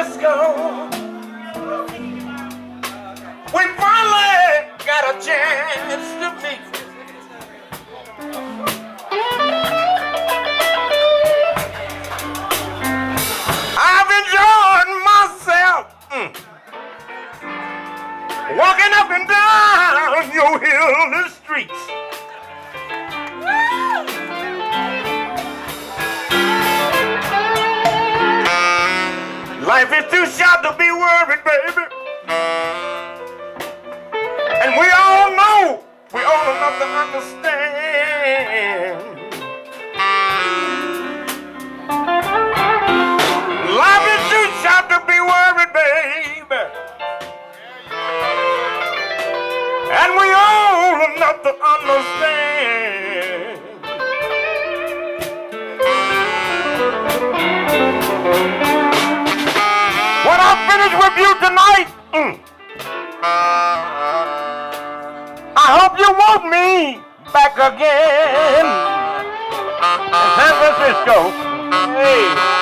let's go. We finally got a chance to meet. I've enjoyed myself mm. walking up and down your hill and streets. Life is too short to be worried, baby. And we all know, we all enough to understand. Life is too short to be worried, baby. And we all enough to understand. When I finish with you tonight, mm, I hope you want me back again in San Francisco. Hey.